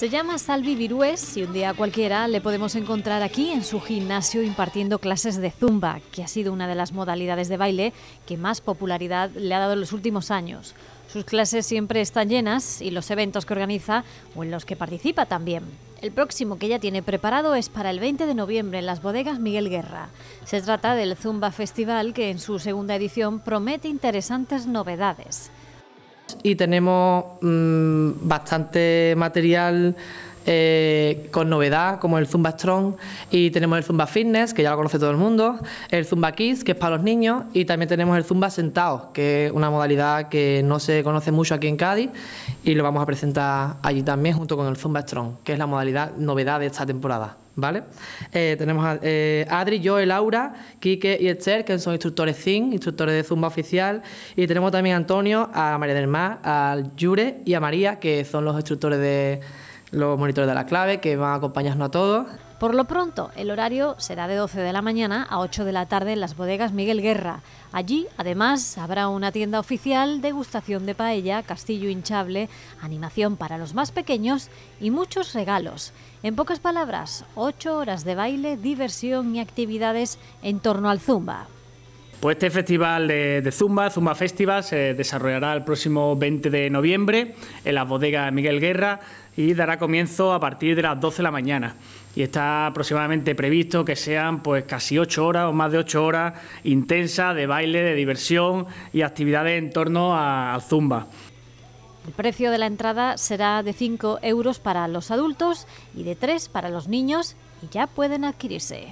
Se llama Salvi Virués y un día cualquiera le podemos encontrar aquí en su gimnasio impartiendo clases de zumba, que ha sido una de las modalidades de baile que más popularidad le ha dado en los últimos años. Sus clases siempre están llenas y los eventos que organiza o en los que participa también. El próximo que ella tiene preparado es para el 20 de noviembre en las bodegas Miguel Guerra. Se trata del Zumba Festival que en su segunda edición promete interesantes novedades y tenemos mm, bastante material eh, con novedad, como el Zumba Strong, y tenemos el Zumba Fitness, que ya lo conoce todo el mundo, el Zumba Kids, que es para los niños, y también tenemos el Zumba Sentado, que es una modalidad que no se conoce mucho aquí en Cádiz, y lo vamos a presentar allí también, junto con el Zumba Strong, que es la modalidad novedad de esta temporada. ¿Vale? Eh, tenemos a eh, Adri, yo, Laura, Quique y Esther, que son instructores ZIN, instructores de Zumba oficial, y tenemos también a Antonio, a María del Mar, a Yure y a María, que son los instructores de los monitores de la clave, que van a acompañarnos a todos. Por lo pronto, el horario será de 12 de la mañana a 8 de la tarde en las bodegas Miguel Guerra. Allí, además, habrá una tienda oficial, degustación de paella, castillo hinchable, animación para los más pequeños y muchos regalos. En pocas palabras, 8 horas de baile, diversión y actividades en torno al Zumba. Pues este festival de, Zumba, Zumba Festival, se desarrollará el próximo 20 de noviembre en la bodega Miguel Guerra y dará comienzo a partir de las 12 de la mañana. Y está aproximadamente previsto que sean pues casi 8 horas o más de 8 horas intensas de baile, de diversión y actividades en torno al Zumba. El precio de la entrada será de 5 euros para los adultos y de 3 para los niños y ya pueden adquirirse.